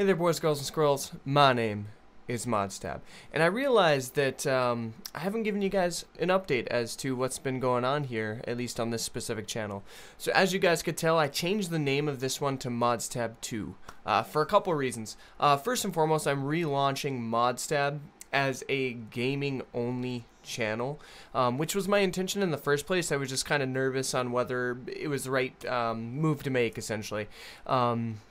Hey there, boys, girls, and squirrels. My name is Modstab, and I realized that um, I haven't given you guys an update as to what's been going on here, at least on this specific channel. So as you guys could tell, I changed the name of this one to Modstab 2 uh, for a couple reasons. Uh, first and foremost, I'm relaunching Modstab as a gaming-only channel, um, which was my intention in the first place. I was just kind of nervous on whether it was the right um, move to make, essentially. Um,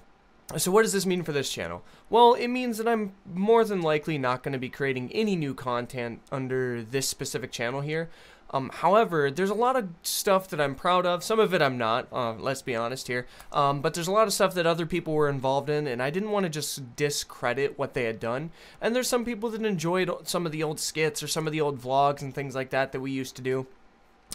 so what does this mean for this channel? Well, it means that I'm more than likely not going to be creating any new content under this specific channel here. Um, however, there's a lot of stuff that I'm proud of. Some of it I'm not, uh, let's be honest here. Um, but there's a lot of stuff that other people were involved in, and I didn't want to just discredit what they had done. And there's some people that enjoyed some of the old skits or some of the old vlogs and things like that that we used to do.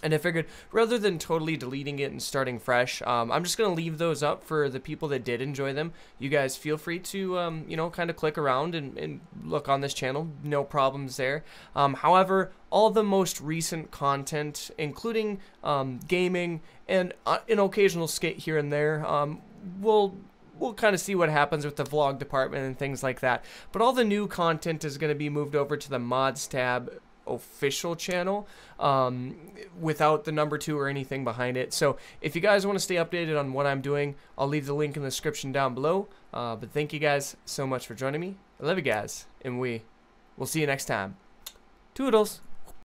And I figured rather than totally deleting it and starting fresh, um, I'm just going to leave those up for the people that did enjoy them. You guys feel free to, um, you know, kind of click around and, and, look on this channel. No problems there. Um, however, all the most recent content, including um, gaming and uh, an occasional skit here and there, um, will we'll kind of see what happens with the vlog department and things like that. But all the new content is going to be moved over to the Modstab official channel um, without the number two or anything behind it. So if you guys want to stay updated on what I'm doing, I'll leave the link in the description down below. Uh, but thank you guys so much for joining me. I love you guys, and we will see you next time. Toodles!